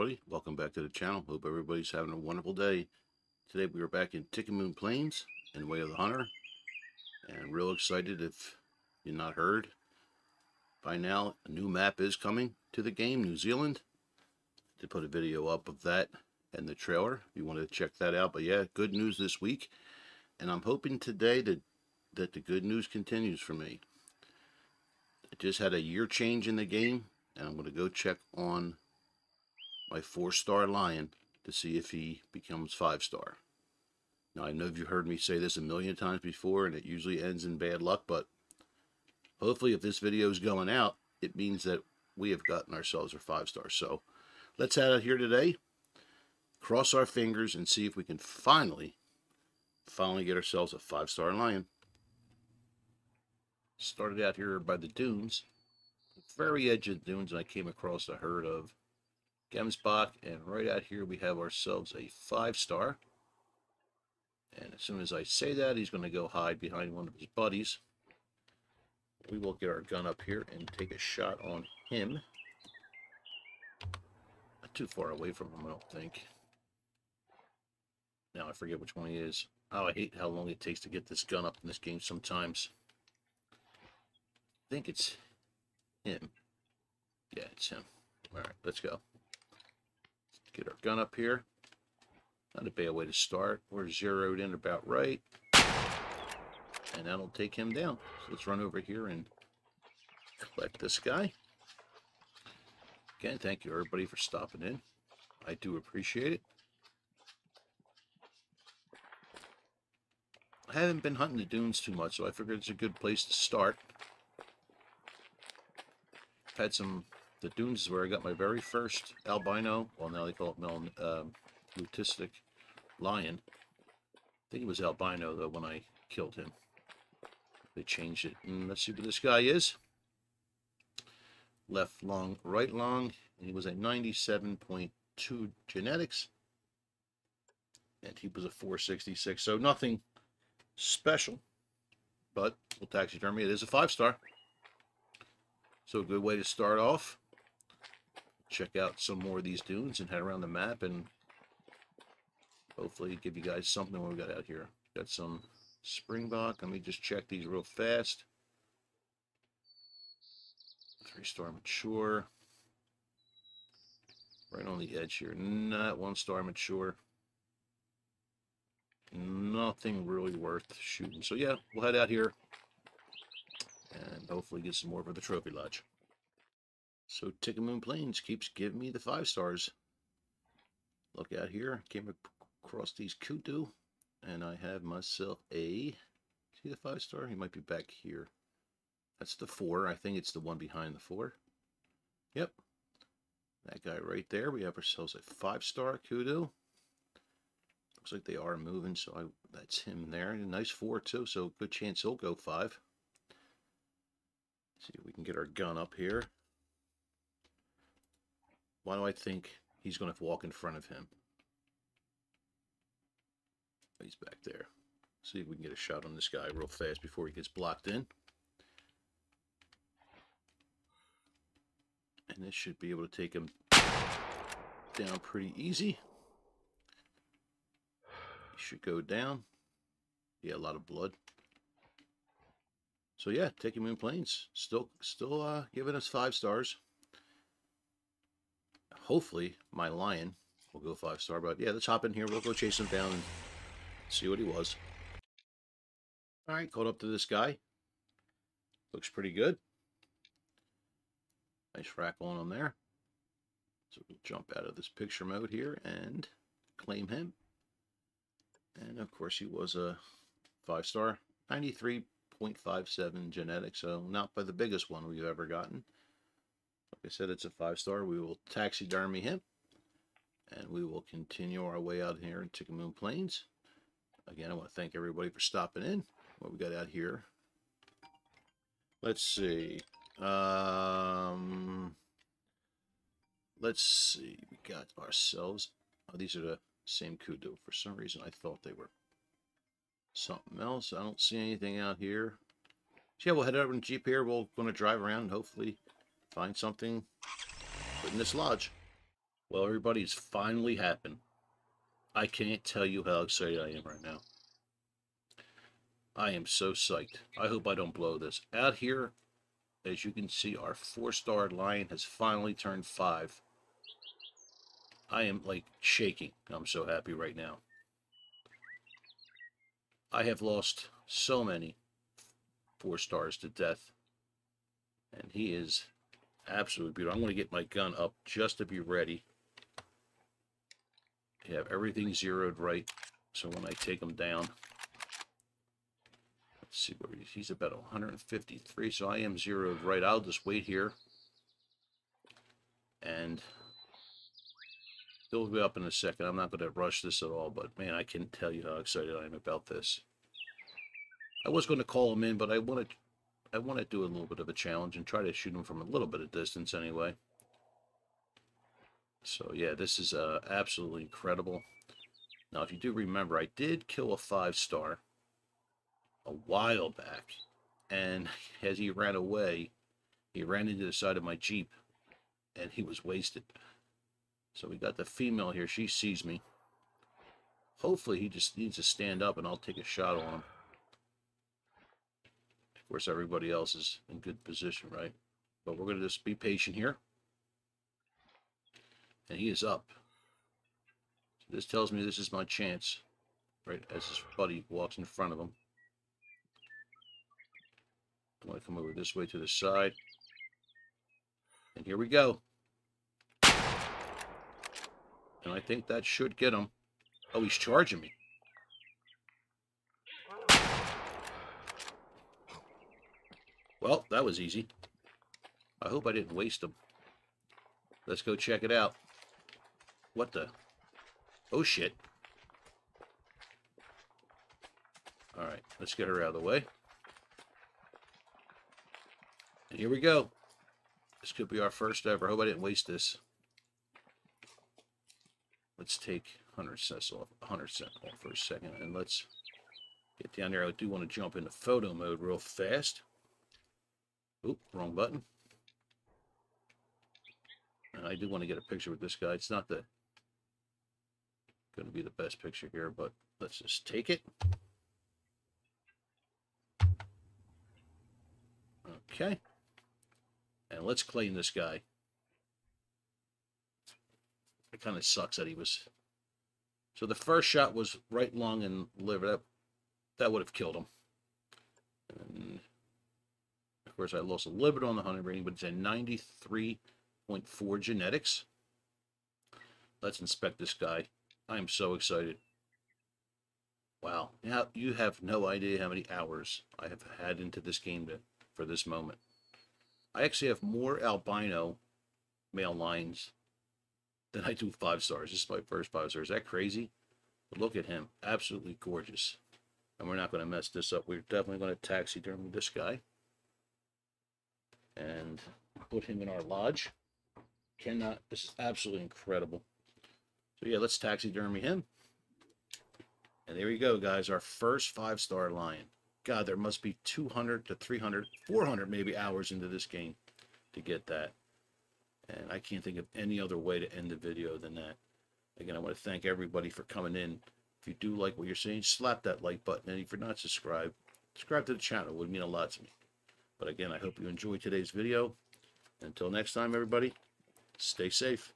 everybody. Welcome back to the channel. Hope everybody's having a wonderful day. Today we are back in Tikamoon Plains in Way of the Hunter. And real excited if you're not heard. By now, a new map is coming to the game, New Zealand. To put a video up of that and the trailer if you want to check that out. But yeah, good news this week. And I'm hoping today that, that the good news continues for me. I just had a year change in the game and I'm going to go check on my four-star lion to see if he becomes five-star. Now, I know you've heard me say this a million times before, and it usually ends in bad luck, but hopefully if this video is going out, it means that we have gotten ourselves a five-star. So let's head out here today, cross our fingers, and see if we can finally, finally get ourselves a five-star lion. Started out here by the dunes, very edge of the dunes, and I came across a herd of Gemsbok, and right out here we have ourselves a five star. And as soon as I say that, he's going to go hide behind one of his buddies. We will get our gun up here and take a shot on him. Not too far away from him, I don't think. Now I forget which one he is. Oh, I hate how long it takes to get this gun up in this game sometimes. I think it's him. Yeah, it's him. All right, let's go. Get our gun up here. Not a bad way to start. We're zeroed in about right. And that'll take him down. So let's run over here and collect this guy. Again, thank you everybody for stopping in. I do appreciate it. I haven't been hunting the dunes too much, so I figured it's a good place to start. Had some the dunes is where I got my very first albino, well now they call it mel, um, lion. I think it was albino though when I killed him. They changed it. And let's see what this guy is. Left long, right long, and he was a 97.2 genetics. And he was a 466, so nothing special. But with taxidermy, it is a five star. So a good way to start off check out some more of these dunes and head around the map and hopefully give you guys something what we got out here. Got some springbok. Let me just check these real fast. Three star mature. Right on the edge here. Not one star mature. Nothing really worth shooting. So yeah, we'll head out here and hopefully get some more for the trophy lodge. So Tikamoon Plains keeps giving me the five stars. Look out here. Came across these kudu. And I have myself a... See the five star? He might be back here. That's the four. I think it's the one behind the four. Yep. That guy right there. We have ourselves a five star kudu. Looks like they are moving, so I, that's him there. Nice four, too, so good chance he'll go five. Let's see if we can get our gun up here. Why do I think he's going to walk in front of him? He's back there. See if we can get a shot on this guy real fast before he gets blocked in. And this should be able to take him down pretty easy. He should go down. Yeah, a lot of blood. So yeah, Tikamoon Plains. Still still uh, giving us five stars hopefully my lion will go five star. But yeah, let's hop in here. We'll go chase him down and see what he was. All right, caught up to this guy. Looks pretty good. Nice rack on him there. So we'll jump out of this picture mode here and claim him. And of course he was a five star, 93.57 genetics, so not by the biggest one we've ever gotten. Like I said, it's a five star. We will taxidermy him. And we will continue our way out here in Tikamoon Plains. Again, I want to thank everybody for stopping in. What we got out here. Let's see. Um, let's see. We got ourselves. Oh, these are the same kudu. For some reason, I thought they were something else. I don't see anything out here. So yeah, we'll head over in Jeep here. We're going to drive around and hopefully find something in this lodge. Well, everybody, it's finally happened. I can't tell you how excited I am right now. I am so psyched. I hope I don't blow this. Out here, as you can see, our four-star lion has finally turned five. I am like shaking. I'm so happy right now. I have lost so many four stars to death. And he is absolutely beautiful. I'm going to get my gun up just to be ready. Have everything zeroed right. So when I take him down, let's see where he's, he's about 153. So I am zeroed right. I'll just wait here. And he'll be up in a second. I'm not going to rush this at all, but man, I can't tell you how excited I am about this. I was going to call him in, but I wanted I want to do a little bit of a challenge and try to shoot him from a little bit of distance anyway. So yeah, this is uh, absolutely incredible. Now, if you do remember, I did kill a five star a while back, and as he ran away, he ran into the side of my Jeep, and he was wasted. So we got the female here. She sees me. Hopefully, he just needs to stand up, and I'll take a shot on him. Course, everybody else is in good position, right? But we're going to just be patient here and he is up. So this tells me this is my chance, right, as his buddy walks in front of him. I'm going to come over this way to the side. And here we go. And I think that should get him. Oh, he's charging me. Well, that was easy. I hope I didn't waste them. Let's go check it out. What the? Oh, shit. Alright, let's get her out of the way. And here we go. This could be our first ever. I hope I didn't waste this. Let's take 100 cents off, 100 cent off for a second, and let's get down there. I do want to jump into photo mode real fast. Oop, wrong button. And I do want to get a picture with this guy. It's not the going to be the best picture here, but let's just take it. Okay. And let's clean this guy. It kind of sucks that he was... So the first shot was right lung and liver. That, that would have killed him. And course, I lost a little bit on the hunting rating, but it's a 93.4 genetics. Let's inspect this guy. I am so excited. Wow. Now, you have no idea how many hours I have had into this game to, for this moment. I actually have more albino male lines than I do five stars. This is my first five stars. Is that crazy? But look at him. Absolutely gorgeous. And we're not going to mess this up. We're definitely going to taxidermy this guy. And put him in our lodge. Cannot. This is absolutely incredible. So yeah, let's taxidermy him. And there you go, guys. Our first five-star lion. God, there must be 200 to 300, 400 maybe hours into this game to get that. And I can't think of any other way to end the video than that. Again, I want to thank everybody for coming in. If you do like what you're seeing, slap that like button. And if you're not subscribed, subscribe to the channel. It would mean a lot to me. But again, I hope you enjoyed today's video. Until next time, everybody, stay safe.